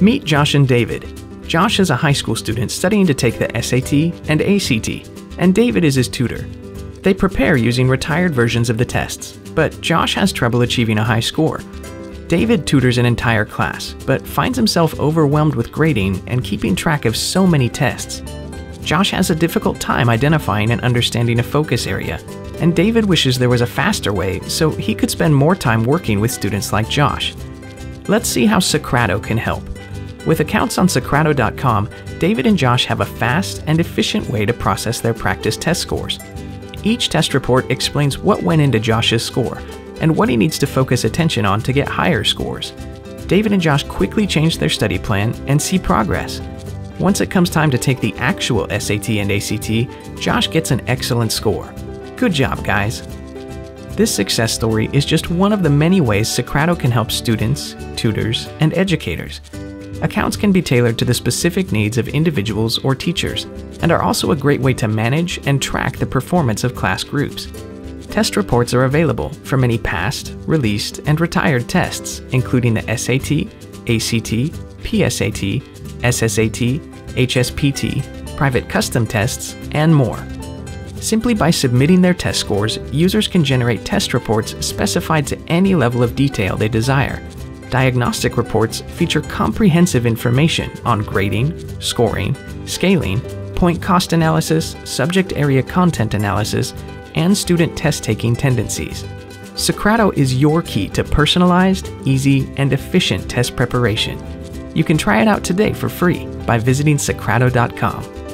Meet Josh and David. Josh is a high school student studying to take the SAT and ACT, and David is his tutor. They prepare using retired versions of the tests, but Josh has trouble achieving a high score. David tutors an entire class, but finds himself overwhelmed with grading and keeping track of so many tests. Josh has a difficult time identifying and understanding a focus area, and David wishes there was a faster way so he could spend more time working with students like Josh. Let's see how Socrato can help. With accounts on Socrato.com, David and Josh have a fast and efficient way to process their practice test scores. Each test report explains what went into Josh's score and what he needs to focus attention on to get higher scores. David and Josh quickly change their study plan and see progress. Once it comes time to take the actual SAT and ACT, Josh gets an excellent score. Good job, guys! This success story is just one of the many ways Socrato can help students, tutors, and educators. Accounts can be tailored to the specific needs of individuals or teachers, and are also a great way to manage and track the performance of class groups. Test reports are available for many past, released, and retired tests, including the SAT, ACT, PSAT, SSAT, HSPT, private custom tests, and more. Simply by submitting their test scores, users can generate test reports specified to any level of detail they desire. Diagnostic reports feature comprehensive information on grading, scoring, scaling, point cost analysis, subject area content analysis, and student test taking tendencies. Socrato is your key to personalized, easy, and efficient test preparation. You can try it out today for free by visiting Socrato.com.